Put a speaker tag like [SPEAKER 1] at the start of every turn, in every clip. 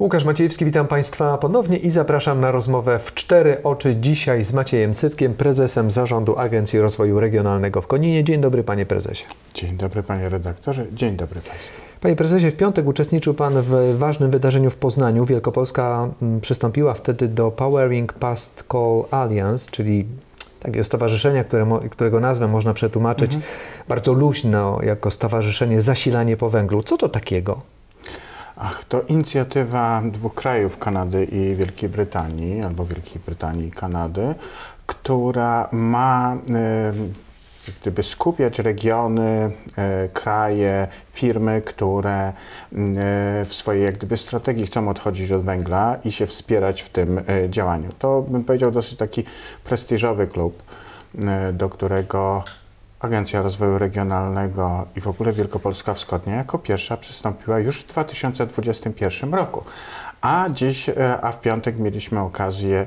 [SPEAKER 1] Łukasz Maciejewski, witam Państwa ponownie i zapraszam na rozmowę w cztery oczy dzisiaj z Maciejem Sytkiem, prezesem Zarządu Agencji Rozwoju Regionalnego w Koninie. Dzień dobry Panie Prezesie.
[SPEAKER 2] Dzień dobry Panie Redaktorze, dzień dobry Państwu.
[SPEAKER 1] Panie Prezesie, w piątek uczestniczył Pan w ważnym wydarzeniu w Poznaniu. Wielkopolska mm, przystąpiła wtedy do Powering Past Coal Alliance, czyli takiego stowarzyszenia, które, którego nazwę można przetłumaczyć mhm. bardzo luźno jako Stowarzyszenie Zasilanie po Węglu. Co to takiego?
[SPEAKER 2] Ach, to inicjatywa dwóch krajów, Kanady i Wielkiej Brytanii, albo Wielkiej Brytanii i Kanady, która ma gdyby skupiać regiony, e, kraje, firmy, które e, w swojej jak gdyby strategii chcą odchodzić od węgla i się wspierać w tym działaniu. To bym powiedział dosyć taki prestiżowy klub, do którego Agencja Rozwoju Regionalnego i w ogóle Wielkopolska Wschodnia jako pierwsza przystąpiła już w 2021 roku. A dziś, a w piątek mieliśmy okazję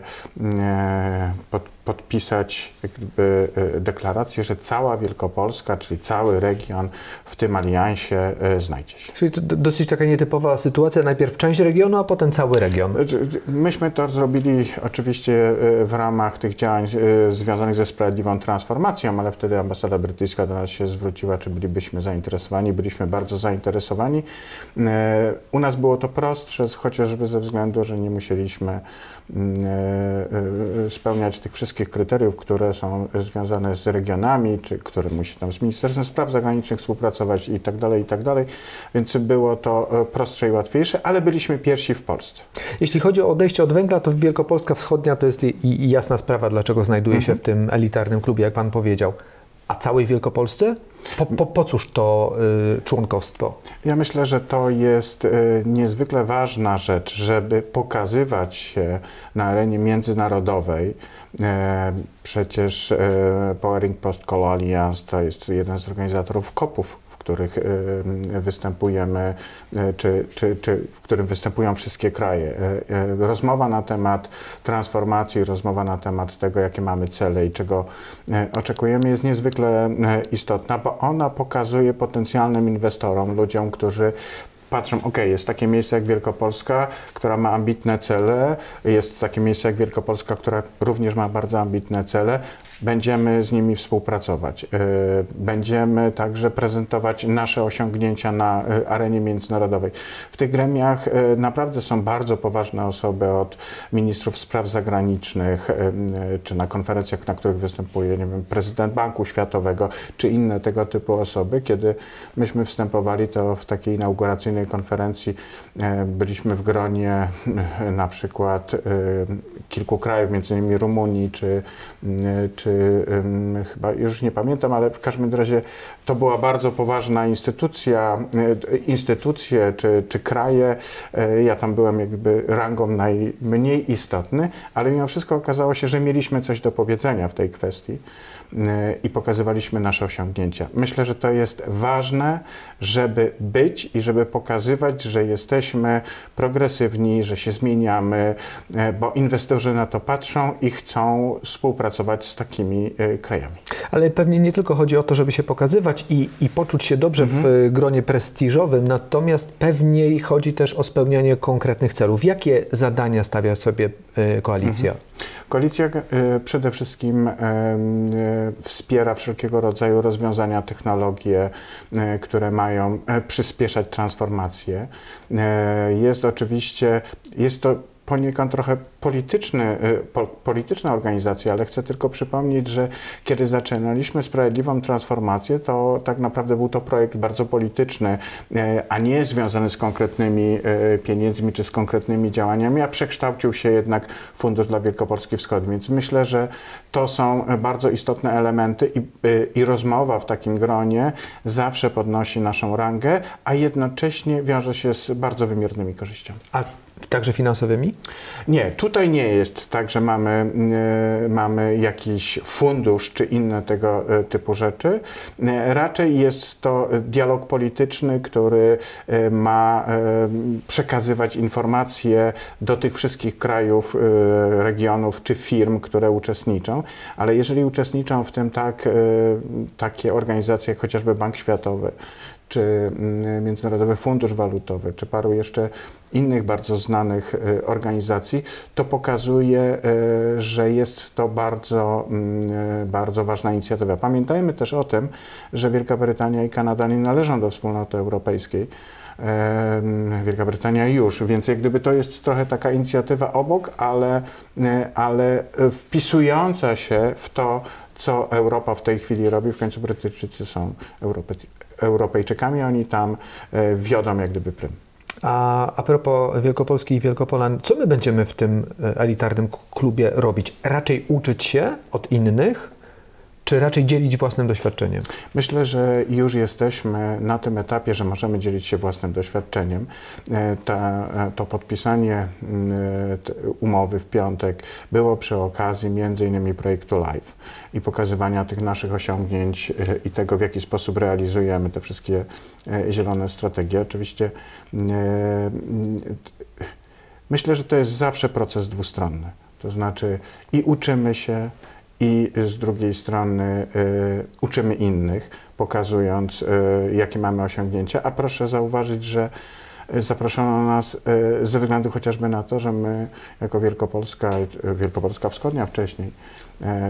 [SPEAKER 2] pod, podpisać jakby e, deklarację, że cała Wielkopolska, czyli cały region w tym aliansie e, znajdzie się.
[SPEAKER 1] Czyli to dosyć taka nietypowa sytuacja, najpierw część regionu, a potem cały region. Znaczy,
[SPEAKER 2] myśmy to zrobili oczywiście e, w ramach tych działań związanych ze sprawiedliwą transformacją, ale wtedy ambasada brytyjska do nas się zwróciła, czy bylibyśmy zainteresowani. Byliśmy bardzo zainteresowani. U nas było to prostsze, chociażby ze względu, że nie musieliśmy spełniać tych wszystkich kryteriów, które są związane z regionami, czy które musi tam z Ministerstwem Spraw Zagranicznych współpracować i tak dalej, i tak dalej. Więc było to e, prostsze i łatwiejsze, ale byliśmy pierwsi w Polsce.
[SPEAKER 1] Jeśli chodzi o odejście od węgla, to Wielkopolska Wschodnia to jest i, i jasna sprawa, dlaczego znajduje mhm. się w tym elitarnym klubie, jak Pan powiedział. A całej Wielkopolsce? Po, po, po cóż to y, członkostwo?
[SPEAKER 2] Ja myślę, że to jest y, niezwykle ważna rzecz, żeby pokazywać się na arenie międzynarodowej. E, przecież e, Powering Post Alliance to jest jeden z organizatorów kopów których występujemy, y, czy, czy, czy w którym występują wszystkie kraje. Y, rozmowa na temat transformacji, rozmowa na temat tego, jakie mamy cele i czego oczekujemy, jest niezwykle istotna, bo ona pokazuje potencjalnym inwestorom, ludziom, którzy patrzą, ok, jest takie miejsce jak Wielkopolska, która ma ambitne cele, jest takie miejsce jak Wielkopolska, która również ma bardzo ambitne cele, będziemy z nimi współpracować. E, będziemy także prezentować nasze osiągnięcia na e, arenie międzynarodowej. W tych gremiach e, naprawdę są bardzo poważne osoby od ministrów spraw zagranicznych, czy na konferencjach, na których występuje nie wiem, prezydent Banku Światowego, czy inne tego typu osoby. Kiedy myśmy wstępowali, to w takiej inauguracyjnej konferencji byliśmy w gronie na przykład kilku krajów, między innymi Rumunii, czy, czy chyba już nie pamiętam, ale w każdym razie to była bardzo poważna instytucja, e, instytucje czy, czy kraje. E, ja tam byłem jakby rangą najmniej istotny, ale mimo wszystko okazało się, że mieliśmy coś do powiedzenia w tej kwestii e, i pokazywaliśmy nasze osiągnięcia. Myślę, że to jest ważne, żeby być i żeby pokazywać, że jesteśmy progresywni, że się zmieniamy, bo inwestorzy na to patrzą i chcą współpracować z takimi krajami.
[SPEAKER 1] Ale pewnie nie tylko chodzi o to, żeby się pokazywać, i, i poczuć się dobrze mhm. w gronie prestiżowym, natomiast pewnie chodzi też o spełnianie konkretnych celów. Jakie zadania stawia sobie y, koalicja? Mhm.
[SPEAKER 2] Koalicja y, przede wszystkim wspiera wszelkiego rodzaju rozwiązania, technologie, które mają przyspieszać transformację. Jest oczywiście, jest to poniekąd trochę polityczny, y, po, polityczna organizacja, ale chcę tylko przypomnieć, że kiedy zaczynaliśmy Sprawiedliwą Transformację, to tak naprawdę był to projekt bardzo polityczny, y, a nie związany z konkretnymi y, pieniędzmi czy z konkretnymi działaniami, a przekształcił się jednak Fundusz dla Wielkopolski Wschodniej. Więc myślę, że to są bardzo istotne elementy i, i rozmowa w takim gronie zawsze podnosi naszą rangę, a jednocześnie wiąże się z bardzo wymiernymi korzyściami.
[SPEAKER 1] A Także finansowymi?
[SPEAKER 2] Nie, tutaj nie jest tak, że mamy, mamy jakiś fundusz czy inne tego e, typu rzeczy. Y, raczej jest to dialog polityczny, który ma przekazywać informacje do tych wszystkich krajów, regionów czy firm, które uczestniczą. Ale jeżeli uczestniczą w tym tak, takie organizacje jak chociażby Bank Światowy, czy mm, Międzynarodowy Fundusz Walutowy, czy paru jeszcze innych bardzo znanych e, organizacji, to pokazuje, e, że jest to bardzo, mm, e, bardzo ważna inicjatywa. Pamiętajmy też o tym, że Wielka Brytania i Kanada nie należą do wspólnoty europejskiej. Wielka Brytania już, więc jak gdyby to jest trochę taka inicjatywa obok, ale, ale wpisująca się w to, co Europa w tej chwili robi. W końcu Brytyjczycy są Europejczykami, oni tam wiodą jak gdyby prym.
[SPEAKER 1] A, a propos Wielkopolski i Wielkopolan, co my będziemy w tym e, elitarnym klubie robić? Raczej uczyć się od innych, czy raczej dzielić własnym doświadczeniem?
[SPEAKER 2] Myślę, że już jesteśmy na tym etapie, że możemy dzielić się własnym doświadczeniem. E, ta, e, to podpisanie umowy w piątek było przy okazji między innymi projektu LIFE i pokazywania tych naszych osiągnięć i tego, w jaki sposób realizujemy te wszystkie zielone strategie. Oczywiście myślę, że to jest zawsze proces dwustronny. To znaczy i uczymy się, i z drugiej strony y, uczymy innych, pokazując, y, jakie mamy osiągnięcia. A proszę zauważyć, że zaproszono nas y, ze względu chociażby na to, że my jako Wielkopolska, Wielkopolska Wschodnia wcześniej,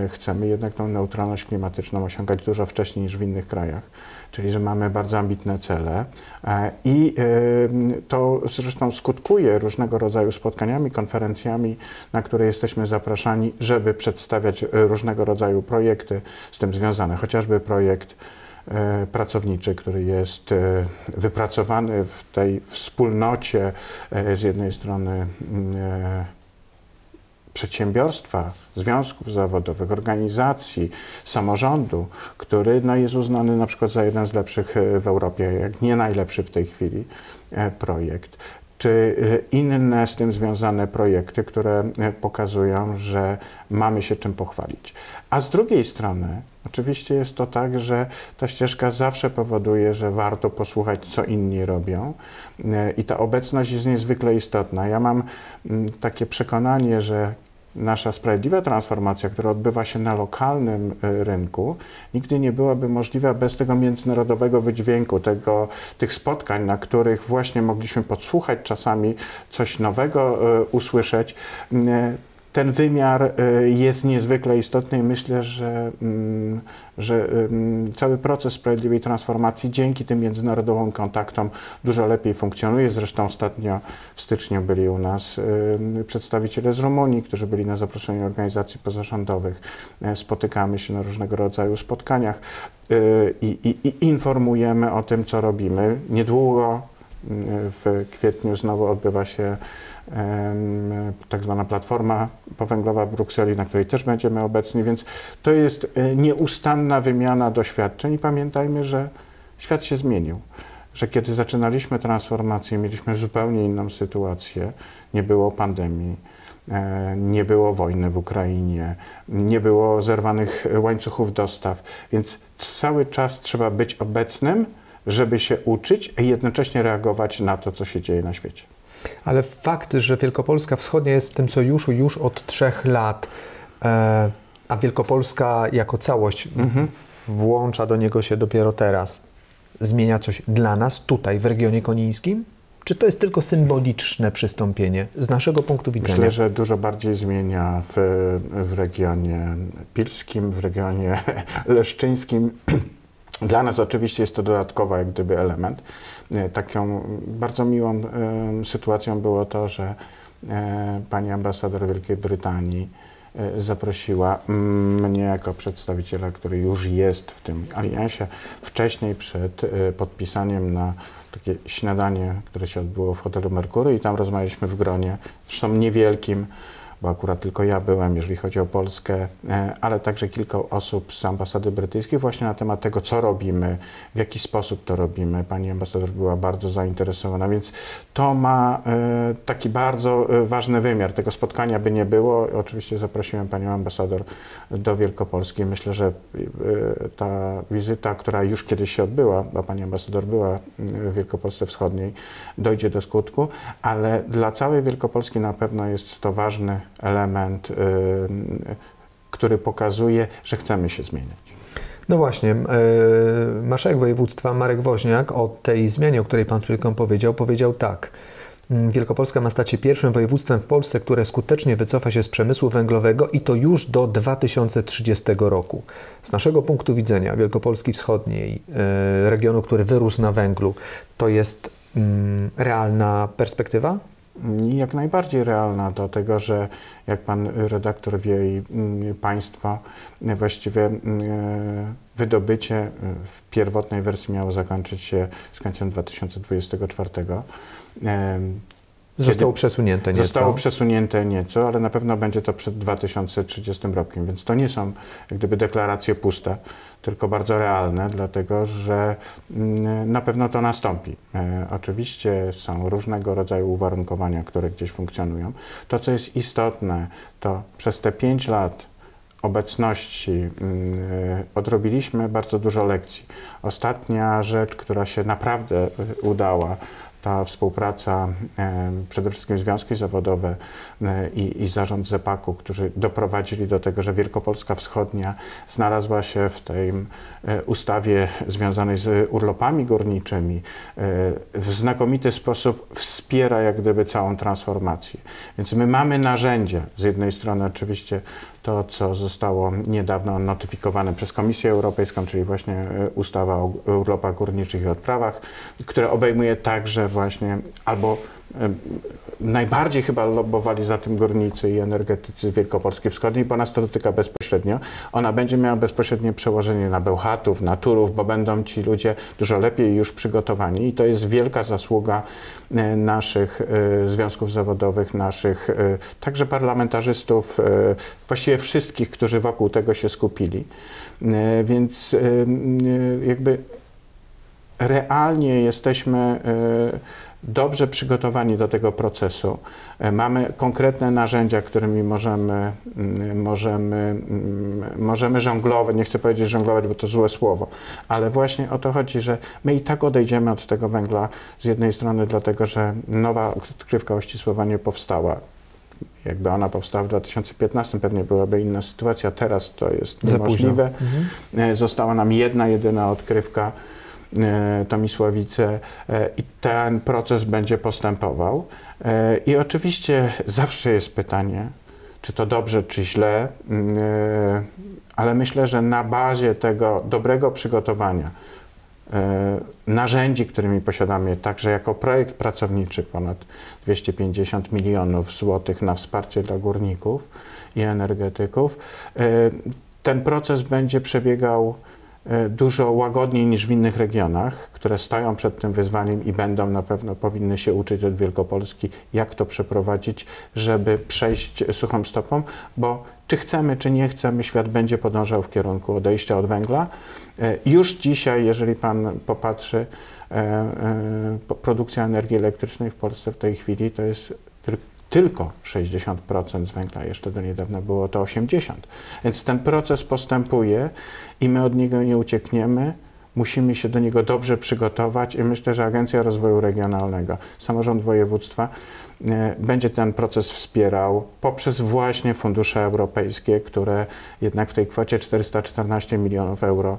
[SPEAKER 2] chcemy jednak tą neutralność klimatyczną osiągać dużo wcześniej niż w innych krajach. Czyli że mamy bardzo ambitne cele. E, i e, to zresztą skutkuje różnego rodzaju spotkaniami, konferencjami, na które jesteśmy zapraszani, żeby przedstawiać różnego rodzaju projekty z tym związane, chociażby projekt e, pracowniczy, który jest wypracowany w tej wspólnocie z jednej strony przedsiębiorstwa, związków zawodowych, organizacji, samorządu, który no, jest uznany na przykład za jeden z lepszych e, w Europie, jak nie najlepszy w tej chwili e, projekt czy e, inne z tym związane projekty, które pokazują, że mamy się czym pochwalić. A z drugiej strony, oczywiście jest to tak, że ta ścieżka zawsze powoduje, że warto posłuchać, co inni robią i ta obecność jest niezwykle istotna. Ja mam mm, takie przekonanie, że nasza sprawiedliwa transformacja, która odbywa się na lokalnym y, rynku, nigdy nie byłaby możliwa bez tego międzynarodowego wydźwięku, tego, tych spotkań, na których właśnie mogliśmy podsłuchać czasami coś nowego, y, usłyszeć. Y, ten wymiar y, jest niezwykle istotny i myślę, że, mm, że cały proces sprawiedliwej transformacji dzięki tym międzynarodowym kontaktom dużo lepiej funkcjonuje. Zresztą ostatnio w styczniu byli u nas przedstawiciele z Rumunii, którzy byli na zaproszeniu organizacji pozarządowych. E, spotykamy się na różnego rodzaju spotkaniach y, i, i, i informujemy o tym, co robimy. Niedługo w kwietniu znowu odbywa się tak zwana platforma powęglowa w Brukseli, na której też będziemy obecni, więc to jest e, nieustanna wymiana doświadczeń i pamiętajmy, że świat się zmienił, że kiedy zaczynaliśmy transformację, mieliśmy zupełnie inną sytuację, nie było pandemii, e, nie było wojny w Ukrainie, nie było zerwanych łańcuchów dostaw, więc cały czas trzeba być obecnym, żeby się uczyć i jednocześnie reagować na to, co się dzieje na świecie.
[SPEAKER 1] Ale fakt, że Wielkopolska Wschodnia jest w tym sojuszu już od trzech lat, e, a Wielkopolska jako całość mhm. włącza do niego się dopiero teraz, zmienia coś dla nas tutaj w regionie konińskim? Czy to jest tylko symboliczne przystąpienie z naszego punktu widzenia?
[SPEAKER 2] Myślę, że dużo bardziej zmienia w, w regionie pilskim, w regionie leszczyńskim. Dla nas oczywiście jest to dodatkowy jak gdyby element. E, taką bardzo miłą sytuacją było to, że e, pani ambasador Wielkiej Brytanii e, zaprosiła mnie jako przedstawiciela, który już jest w tym aliansie, wcześniej przed podpisaniem na takie śniadanie, które się odbyło w hotelu Merkury i tam rozmawialiśmy w gronie, zresztą niewielkim, bo akurat tylko ja byłem, jeżeli chodzi o Polskę, e, ale także kilka osób z ambasady brytyjskiej właśnie na temat tego, co robimy, w jaki sposób to robimy. Pani ambasador była bardzo zainteresowana, więc to ma e, taki bardzo e, ważny wymiar. Tego spotkania by nie było. Oczywiście zaprosiłem panią ambasador do Wielkopolski. Myślę, że ta wizyta, która już kiedyś się odbyła, bo pani ambasador była w Wielkopolsce Wschodniej, dojdzie do skutku, ale dla całej Wielkopolski na pewno jest to ważny element, y, który pokazuje, że chcemy się zmieniać.
[SPEAKER 1] No właśnie, yy, marszałek województwa Marek Woźniak o tej zmianie, o której pan przed chwilą powiedział, powiedział tak. Mm, Wielkopolska ma stać się pierwszym województwem w Polsce, które skutecznie wycofa się z przemysłu węglowego i to już do 2030 roku. Z naszego punktu widzenia Wielkopolski Wschodniej, regionu, który wyrósł na węglu, to jest yy, realna perspektywa?
[SPEAKER 2] Jak najbardziej realna, dlatego że jak pan redaktor wie i mm, państwo, właściwie mm, wydobycie w pierwotnej wersji miało zakończyć się z końcem 2024.
[SPEAKER 1] Zostało przesunięte nieco.
[SPEAKER 2] Zostało przesunięte nieco, ale na pewno będzie to przed 2030 rokiem, więc to nie są jak gdyby deklaracje puste, tylko bardzo realne, dlatego że mm, na pewno to nastąpi. E, oczywiście są różnego rodzaju uwarunkowania, które gdzieś funkcjonują. To, co jest istotne, to przez te pięć lat obecności mm, e, odrobiliśmy bardzo dużo lekcji. Ostatnia rzecz, która się naprawdę e, udała, ta współpraca, przede wszystkim związki zawodowe i, i zarząd ZEPAK-u, którzy doprowadzili do tego, że Wielkopolska Wschodnia znalazła się w tej ustawie związanej z urlopami górniczymi, w znakomity sposób wspiera jak gdyby całą transformację. Więc my mamy narzędzia, z jednej strony oczywiście to, co zostało niedawno notyfikowane przez Komisję Europejską, czyli właśnie ustawa o urlopach górniczych i odprawach, które obejmuje także właśnie albo najbardziej chyba lobbowali za tym górnicy i energetycy Wielkopolskiej Wschodniej, bo nas to dotyka bezpośrednio. Ona będzie miała bezpośrednie przełożenie na Bełchatów, na Turów, bo będą ci ludzie dużo lepiej już przygotowani i to jest wielka zasługa e, naszych e, związków zawodowych, naszych e, także parlamentarzystów, właściwie wszystkich, którzy wokół tego się skupili. Więc jakby realnie jesteśmy dobrze przygotowani do tego procesu. E, mamy konkretne narzędzia, którymi możemy, mm, możemy, mm, możemy żonglować, nie chcę powiedzieć żonglować, bo to złe słowo, ale właśnie o to chodzi, że my i tak odejdziemy od tego węgla z jednej strony dlatego, że nowa odkrywka ościsłowa nie powstała. Jakby ona powstała w 2015, pewnie byłaby inna sytuacja. Teraz to jest niemożliwe. Mhm. E, została nam jedna, jedyna odkrywka E, Tomisławice e, i ten proces będzie postępował. E, I oczywiście zawsze jest pytanie, czy to dobrze, czy źle, mm, ale myślę, że na bazie tego dobrego przygotowania, narzędzi, którymi posiadamy, także jako projekt pracowniczy ponad 250 milionów złotych na wsparcie dla górników i energetyków, ten proces będzie przebiegał E, dużo łagodniej niż w innych regionach, które stoją przed tym wyzwaniem i będą na pewno powinny się uczyć od Wielkopolski, jak to przeprowadzić, żeby przejść suchą stopą, bo czy chcemy, czy nie chcemy, świat będzie podążał w kierunku odejścia od węgla. E, już dzisiaj, jeżeli Pan popatrzy, e, produkcja energii elektrycznej w Polsce w tej chwili to jest tylko 60% z węgla, jeszcze do niedawna było to 80%. Więc ten proces postępuje i my od niego nie uciekniemy. Musimy się do niego dobrze przygotować i myślę, że Agencja Rozwoju Regionalnego, samorząd województwa e, będzie ten proces wspierał poprzez właśnie fundusze europejskie, które jednak w tej kwocie 414 milionów euro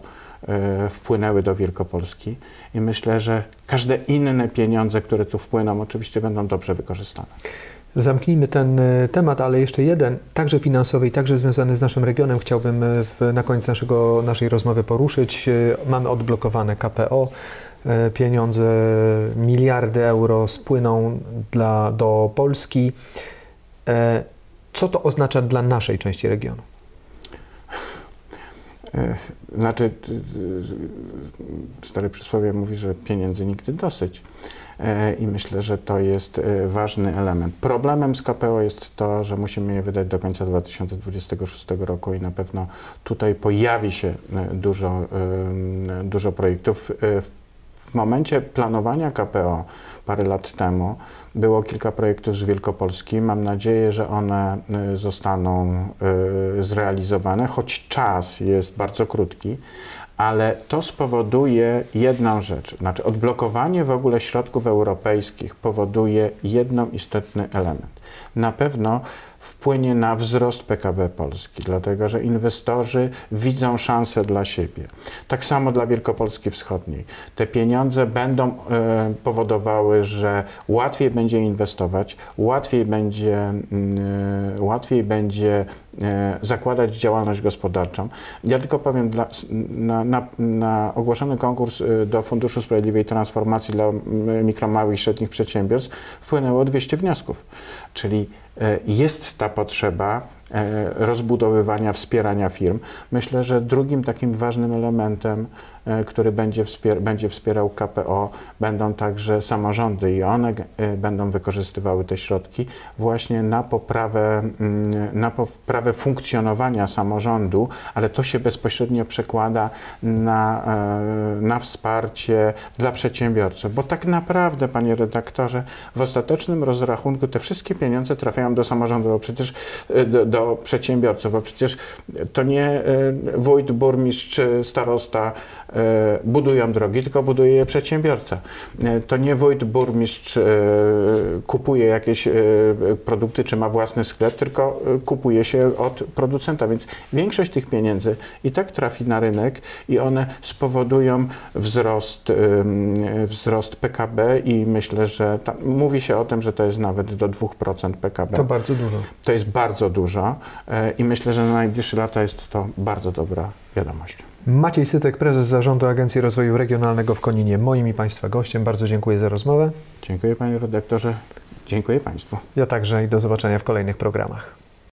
[SPEAKER 2] e, wpłynęły do Wielkopolski i myślę, że każde inne pieniądze, które tu wpłyną, oczywiście będą dobrze wykorzystane.
[SPEAKER 1] Zamknijmy ten e, temat, ale jeszcze jeden, także finansowy i także związany z naszym regionem, chciałbym e, w, na koniec naszego, naszej rozmowy poruszyć. E, mamy odblokowane KPO. Pieniądze, miliardy euro spłyną dla, do Polski. Co to oznacza dla naszej części regionu?
[SPEAKER 2] Znaczy, stare przysłowie mówi, że pieniędzy nigdy dosyć. E, i myślę, że to jest e, ważny element. Problemem z KPO jest to, że musimy je wydać do końca 2026 roku i na pewno tutaj pojawi się e, dużo, dużo projektów. W momencie planowania KPO parę lat temu było kilka projektów z Wielkopolski. Mam nadzieję, że one zostaną zrealizowane, choć czas jest bardzo krótki ale to spowoduje jedną rzecz, znaczy odblokowanie w ogóle środków europejskich powoduje jedną istotny element. Na pewno wpłynie na wzrost PKB Polski, dlatego że inwestorzy widzą szansę dla siebie. Tak samo dla Wielkopolski Wschodniej. Te pieniądze będą e, powodowały, że łatwiej będzie inwestować, łatwiej będzie, mm, e, łatwiej będzie e, zakładać działalność gospodarczą. Ja tylko powiem, dla, na, na, na ogłoszony konkurs e, do Funduszu Sprawiedliwej Transformacji dla mikro, małych i średnich przedsiębiorstw wpłynęło 200 wniosków, czyli e, jest ta potrzeba e, rozbudowywania, wspierania firm. Myślę, że drugim takim ważnym elementem który będzie, wspier będzie wspierał KPO, będą także samorządy i one e, będą wykorzystywały te środki właśnie na poprawę, mm, na poprawę funkcjonowania samorządu, ale to się bezpośrednio przekłada na, e, na wsparcie dla przedsiębiorców, bo tak naprawdę, panie redaktorze, w ostatecznym rozrachunku te wszystkie pieniądze trafiają do samorządu, bo przecież do, do przedsiębiorców, bo przecież to nie wójt, burmistrz czy starosta E, budują drogi, tylko buduje je przedsiębiorca. E, to nie wójt, burmistrz e, kupuje jakieś produkty czy ma własny sklep, tylko kupuje się od producenta, więc większość tych pieniędzy i tak trafi na rynek i one spowodują wzrost, wzrost PKB i myślę, że tam, mówi się o tym, że to jest nawet do 2% PKB.
[SPEAKER 1] To bardzo dużo.
[SPEAKER 2] To jest bardzo dużo i myślę, że na najbliższe lata jest to bardzo dobra wiadomość.
[SPEAKER 1] Maciej Sytek, prezes Zarządu Agencji Rozwoju Regionalnego w Koninie, moim i Państwa gościem. Bardzo dziękuję za rozmowę.
[SPEAKER 2] Dziękuję Panie redaktorze. Dziękuję Państwu.
[SPEAKER 1] Ja także i do zobaczenia w kolejnych programach.